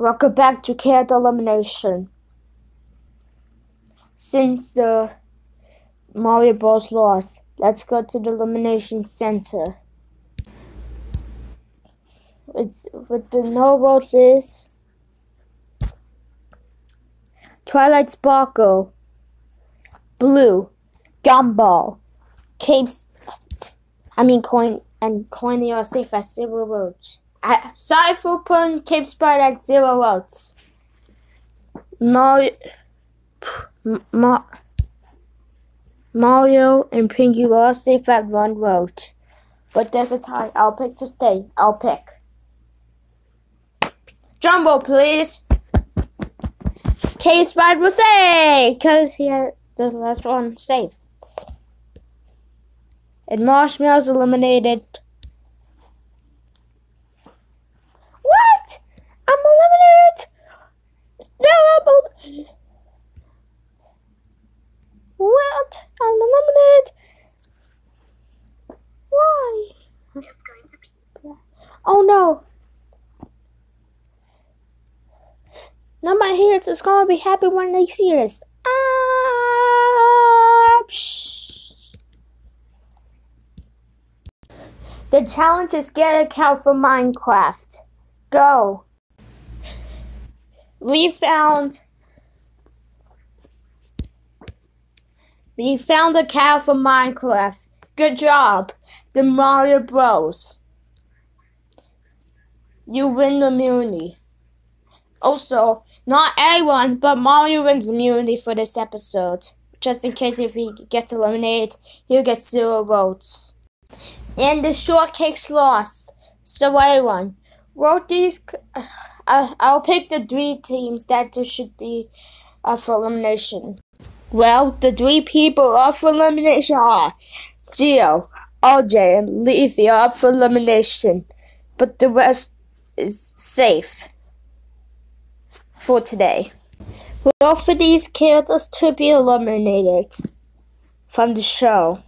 Welcome back to Chaos Elimination. Since the Mario Bros. lost, let's go to the Elimination Center. It's with the no votes is Twilight Sparkle, Blue, Gumball, Capes, I mean Coin, and Coiny are safe at zero votes. I, sorry for putting Cape Sprite at zero votes. Mario, Ma, Mario and Pinky are safe at one vote. But there's a tie. I'll pick to stay. I'll pick. Jumbo, please. Cape Sprite will say, because he had the last one safe. And Marshmallow's eliminated. What? I'm eliminated. Why? It's going to be. Oh no. Now my hairs is gonna be happy when they see this. Ah, the challenge is get a cow from Minecraft. Go. We found We found a cow from Minecraft. Good job, the Mario Bros. You win the immunity. Also, not everyone, but Mario wins immunity for this episode. Just in case if he gets eliminated, he'll get zero votes. And the shortcake's lost. So everyone, wrote these. Uh, I'll pick the three teams that should be uh, for elimination. Well, the three people up for elimination are Geo, RJ, and Leafy are up for elimination, but the rest is safe for today. Well, for these characters to be eliminated from the show.